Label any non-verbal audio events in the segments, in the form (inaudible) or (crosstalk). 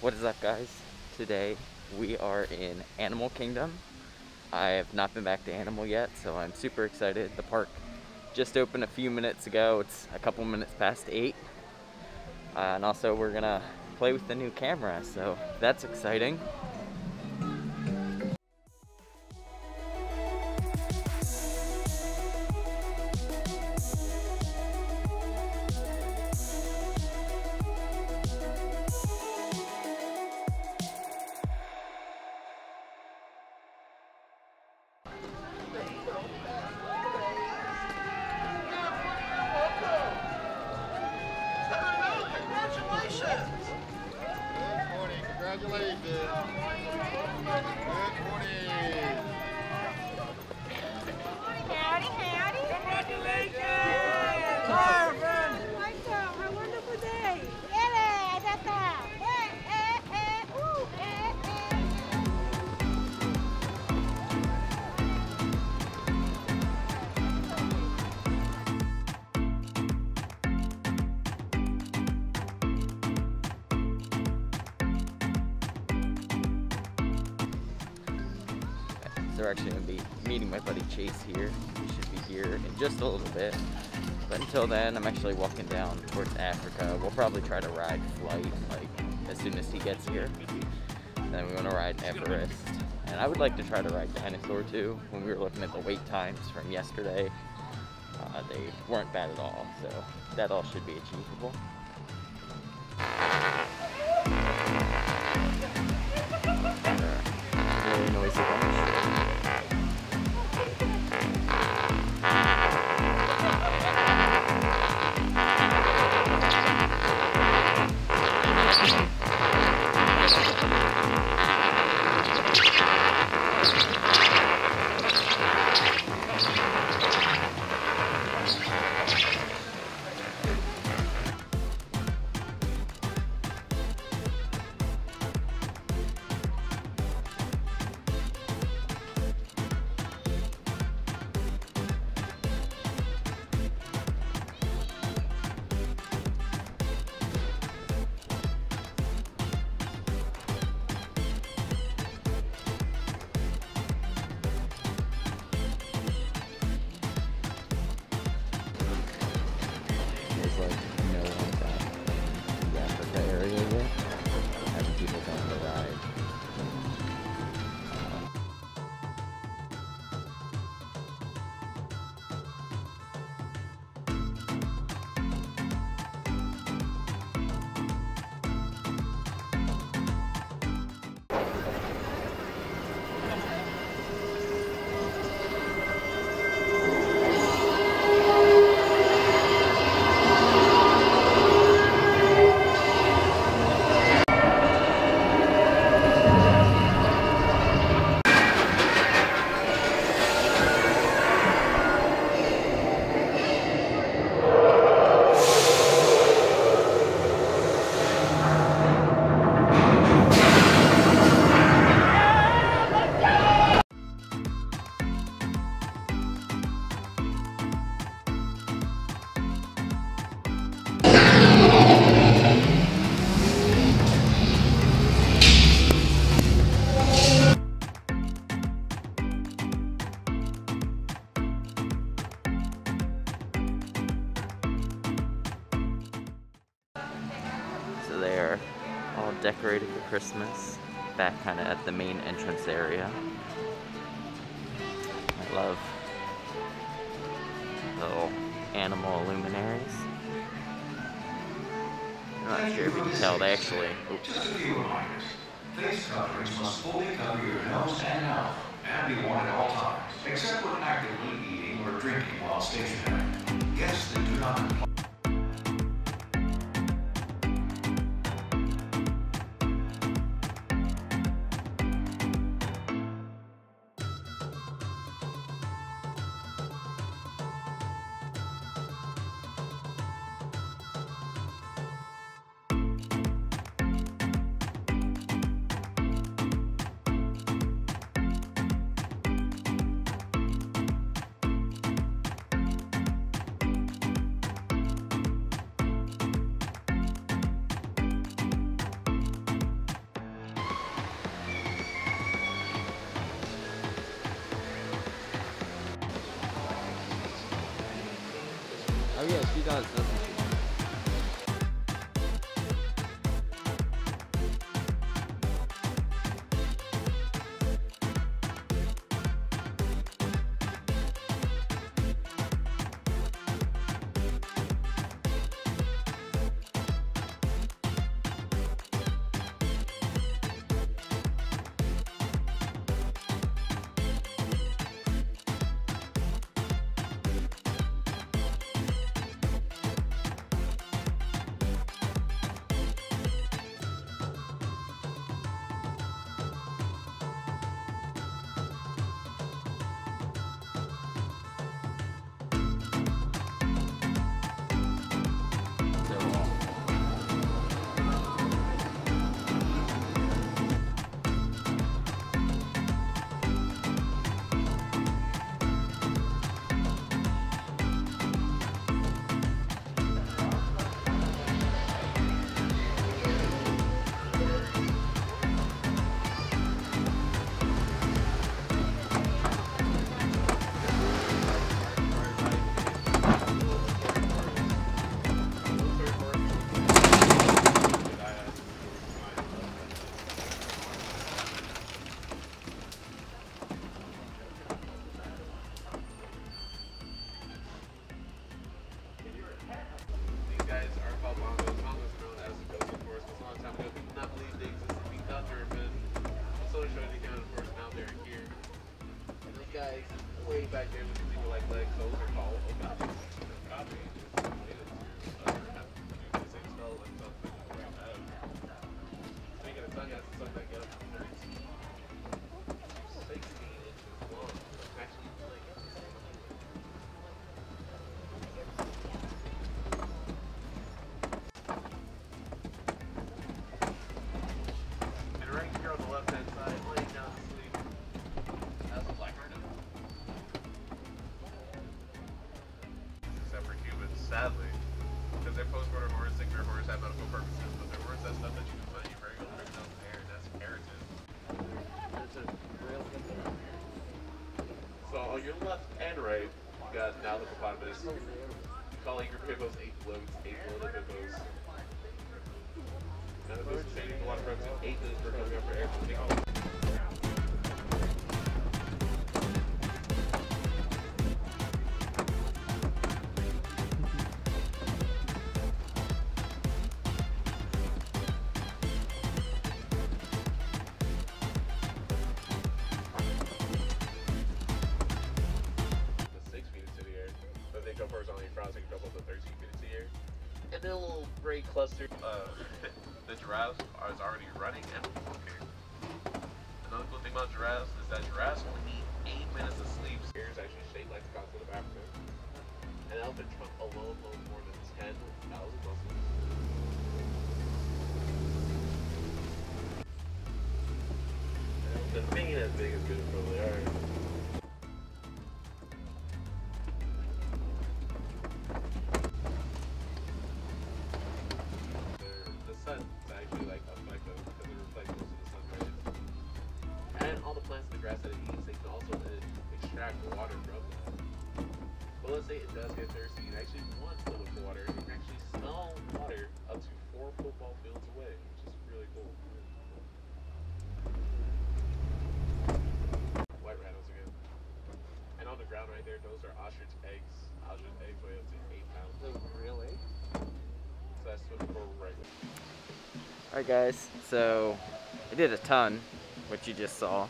what is up guys? Today we are in Animal Kingdom. I have not been back to Animal yet, so I'm super excited. The park just opened a few minutes ago. It's a couple minutes past 8. Uh, and also we're gonna play with the new camera, so that's exciting. Chase here. We should be here in just a little bit. But until then, I'm actually walking down towards Africa. We'll probably try to ride flight like as soon as he gets here. Then we're gonna ride Everest. And I would like to try to ride Dinosaur too. When we were looking at the wait times from yesterday, uh, they weren't bad at all. So that all should be achievable. Christmas. Back kind of at the main entrance area. I love little animal luminaries. I'm not sure if you can tell, they actually. oops. Just a few reminders. Face coverings must fully cover your nose and mouth and be worn at all times, except when actively eating or drinking while stationary. Guests that do not comply yeah, she does, your left and right, you got now the hippopotamus. Calling your hippos eight bloats, eight bloated hippos. None of those changing a lot of eight coming up for air. Cluster. Uh, the giraffes are, already running and walking. Another cool thing about giraffes is that giraffes only need 8 minutes of sleep. Ears actually shaped like the continent of Africa. An elephant trunk alone holds more than 10,000 muscles. The as big as good are. Alright guys, so I did a ton, which you just saw.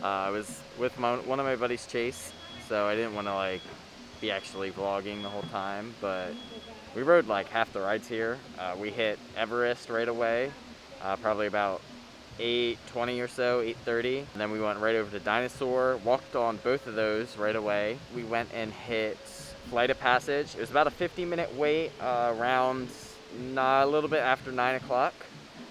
Uh, I was with my, one of my buddies, Chase, so I didn't want to like be actually vlogging the whole time, but we rode like half the rides here. Uh, we hit Everest right away, uh, probably about 8.20 or so, 8.30. And then we went right over to Dinosaur, walked on both of those right away. We went and hit Flight of Passage. It was about a 50 minute wait uh, around a little bit after 9 o'clock.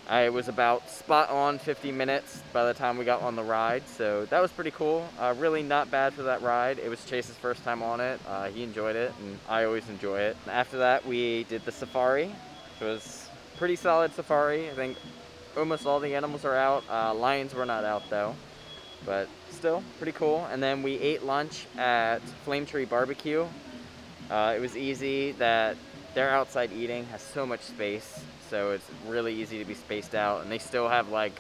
I was about spot on 50 minutes by the time we got on the ride, so that was pretty cool. Uh, really not bad for that ride. It was Chase's first time on it. Uh, he enjoyed it, and I always enjoy it. After that, we did the safari, which was pretty solid safari. I think almost all the animals are out. Uh, lions were not out though, but still pretty cool. And then we ate lunch at Flame Tree Barbecue. Uh, it was easy that their outside eating has so much space, so it's really easy to be spaced out, and they still have like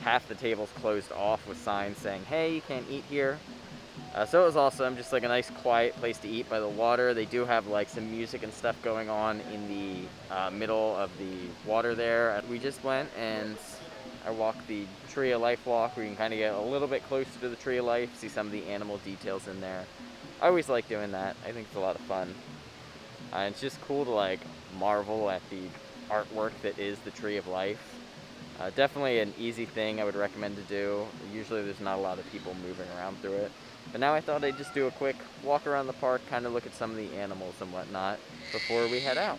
half the tables closed off with signs saying, hey, you can't eat here. Uh, so it was awesome, just like a nice quiet place to eat by the water. They do have like some music and stuff going on in the uh, middle of the water there. We just went and I walked the Tree of Life walk where you can kind of get a little bit closer to the Tree of Life, see some of the animal details in there. I always like doing that. I think it's a lot of fun. Uh, it's just cool to like marvel at the artwork that is the Tree of Life. Uh, definitely an easy thing I would recommend to do. Usually there's not a lot of people moving around through it. But now I thought I'd just do a quick walk around the park, kind of look at some of the animals and whatnot before we head out.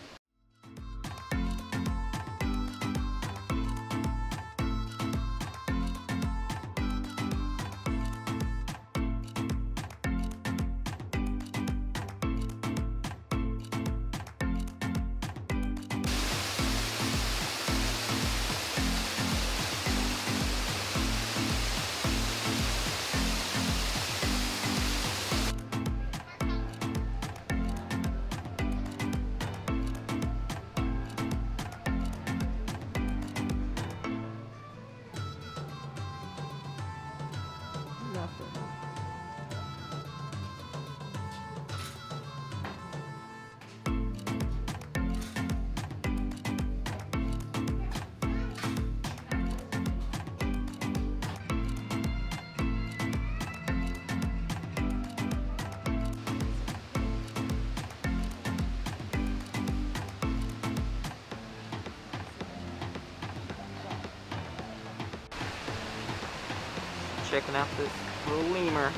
Checking out this little lemur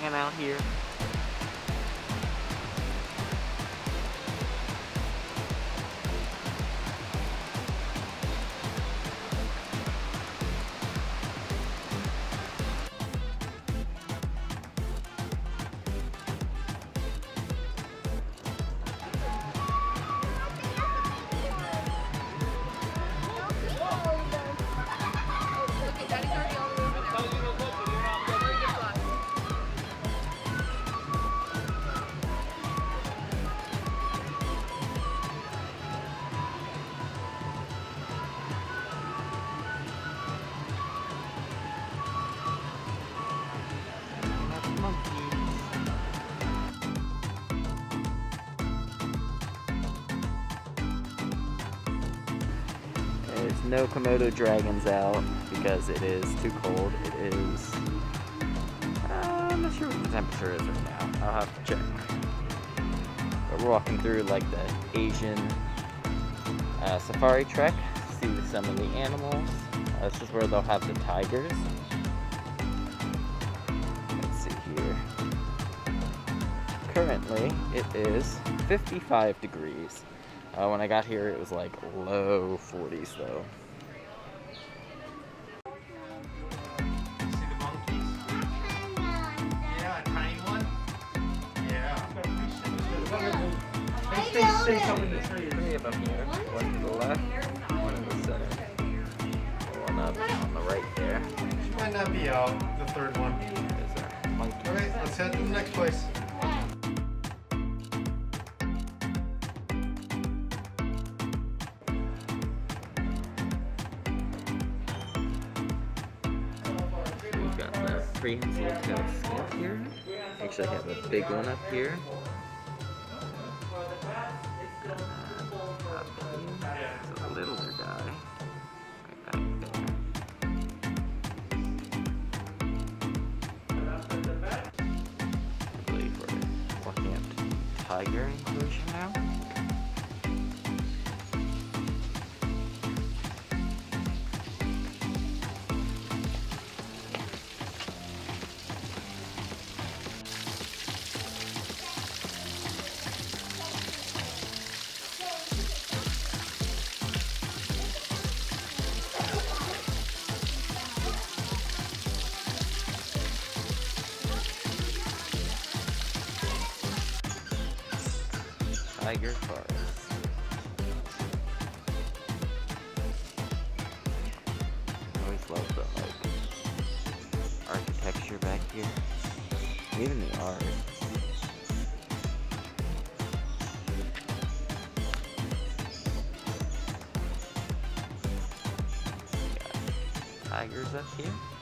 hanging out here. No Komodo dragons out because it is too cold. It is. Uh, I'm not sure what the temperature is right now. I'll have to check. But we're walking through like the Asian uh, safari trek, see some of the animals. Uh, this is where they'll have the tigers. Let's see here. Currently, it is 55 degrees. Uh, when I got here, it was like low 40s though. The third one. There's our monkey. Alright, let's head to the next place. We've got the prehensile tail skink here. Actually have a big one up here. Tiger car. I always love the like architecture back here. Even the art. Yeah. Tigers up here.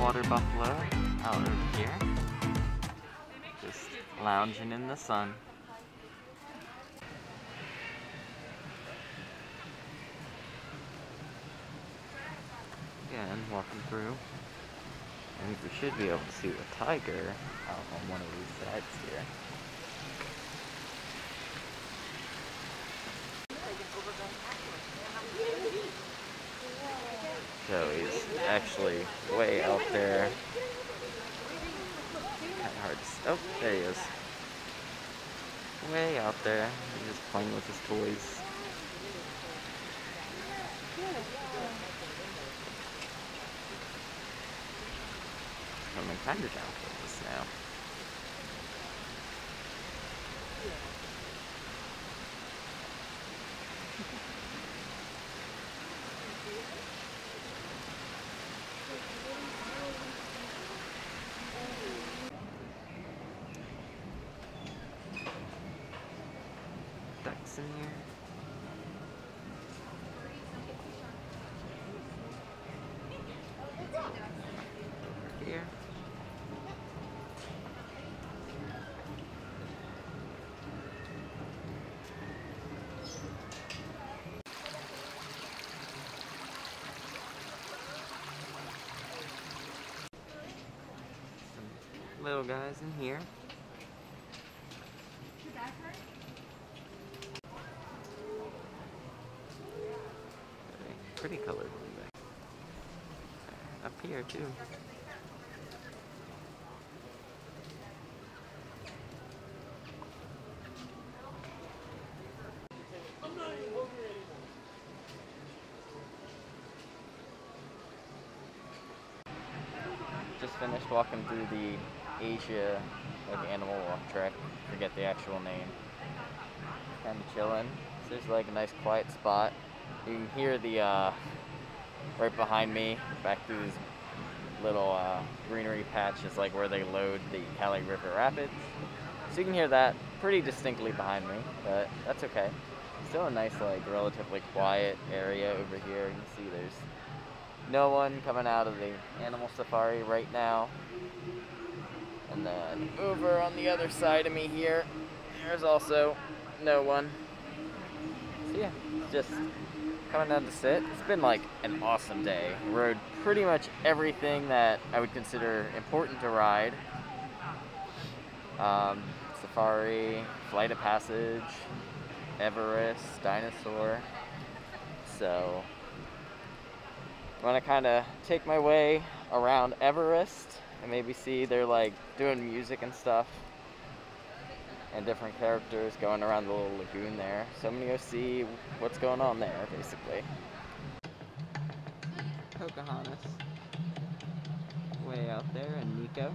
Water buffalo out over here. Just lounging in the sun. Again, walking through. I think we should be able to see a tiger out on one of these sides here. He's actually way out there. Kind of hard to s- Oh, there he is. Way out there. He's just playing with his toys. Coming kind of down for this now. In (laughs) here. Over here. Some little guys in here. Pretty colored one there. Uh, up here too. Just finished walking through the Asia like animal walk track. Forget the actual name. Kind of chilling. So there's like a nice quiet spot. You can hear the uh, right behind me, back through this little uh, greenery patch is like where they load the Kali River Rapids. So you can hear that pretty distinctly behind me, but that's okay. Still a nice, like, relatively quiet area over here. You can see there's no one coming out of the animal safari right now. And then over on the other side of me here, there's also no one. So yeah, just coming down to sit. It's been like an awesome day. Rode pretty much everything that I would consider important to ride. Um, Safari, Flight of Passage, Everest, Dinosaur. So, I want to kind of take my way around Everest and maybe see they're like doing music and stuff and different characters going around the little lagoon there. So I'm gonna go see what's going on there, basically. Pocahontas, way out there, and Meeko.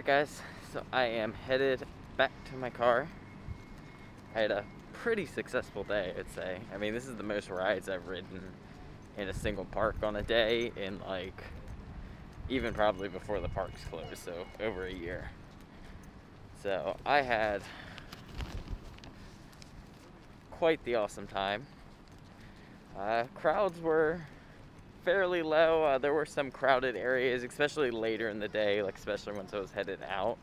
Alright guys, so I am headed back to my car. I had a pretty successful day, I'd say. I mean, this is the most rides I've ridden in a single park on a day in like, even probably before the parks closed, so over a year. So I had quite the awesome time. Uh, crowds were fairly low. Uh, there were some crowded areas, especially later in the day, like especially once I was headed out.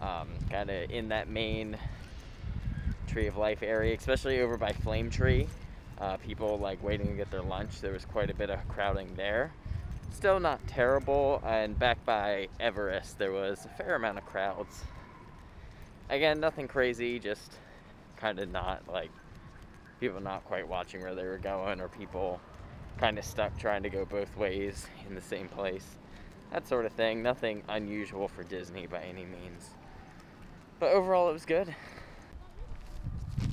Um, kind of in that main Tree of Life area, especially over by Flame Tree. Uh, people like waiting to get their lunch. There was quite a bit of crowding there. Still not terrible. And back by Everest, there was a fair amount of crowds. Again, nothing crazy, just kind of not like people not quite watching where they were going or people kind of stuck trying to go both ways in the same place. That sort of thing. Nothing unusual for Disney by any means. But overall, it was good.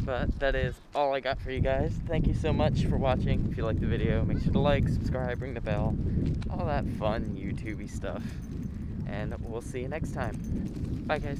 But that is all I got for you guys. Thank you so much for watching. If you liked the video, make sure to like, subscribe, ring the bell, all that fun YouTubey stuff. And we'll see you next time. Bye, guys.